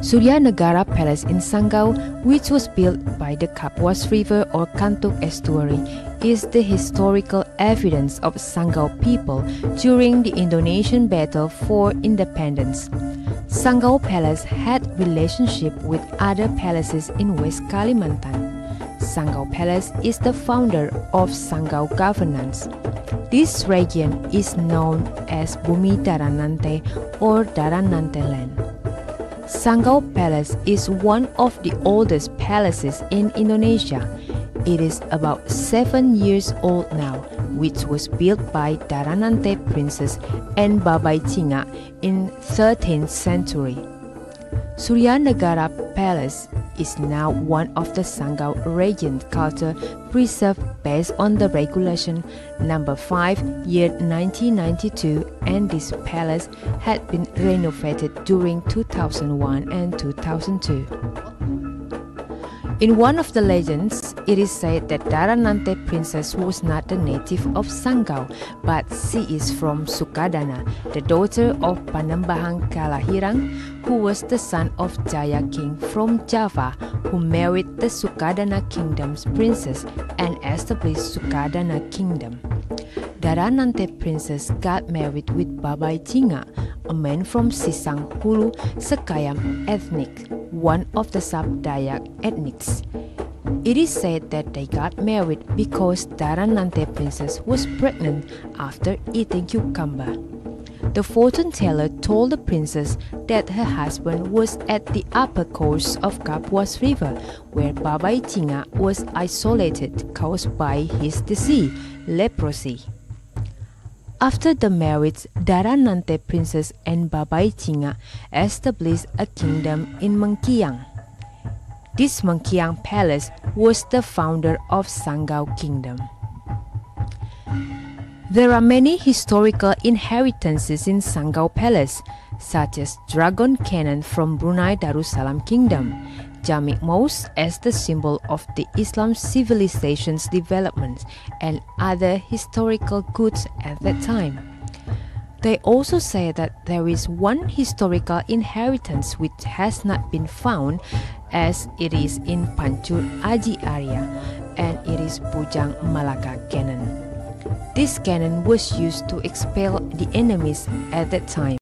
Suryanagara Palace in Sanggau, which was built by the Kapuas River or Kantuk estuary, is the historical evidence of Sanggau people during the Indonesian battle for independence. Sanggau Palace had relationship with other palaces in West Kalimantan. Sanggau Palace is the founder of Sanggau governance. This region is known as Bumi Daranante or Daranante land. Sanggau Palace is one of the oldest palaces in Indonesia. It is about 7 years old now, which was built by Daranante Princess and Babai Tinga in 13th century. Suryanagara Palace is now one of the Sanggau region culture preserved based on the regulation number 5 year 1992 and this palace had been renovated during 2001 and 2002. In one of the legends, it is said that Daranante princess was not a native of Sanggau, but she is from Sukadana, the daughter of Panembahan Kalahirang, who was the son of Jaya king from Java, who married the Sukadana kingdom's princess and established Sukadana kingdom. Daranante princess got married with Babai Tinga, a man from Sisang Hulu Sekayam ethnic one of the sub-Dayak ethnics. It is said that they got married because Daranante princess was pregnant after eating cucumber. The fortune teller told the princess that her husband was at the upper course of Kapuas River, where Babai Tinga was isolated caused by his disease, leprosy. After the marriage, Daranante princess and Babai established a kingdom in Mengkiang. This Mengkiang palace was the founder of Sanggau kingdom. There are many historical inheritances in Sanggau Palace, such as Dragon Cannon from Brunei Darussalam Kingdom, Jamik Mosque as the symbol of the Islam civilization's development and other historical goods at that time. They also say that there is one historical inheritance which has not been found as it is in Pancur Aji area and it is Bujang Malaka cannon. This cannon was used to expel the enemies at that time.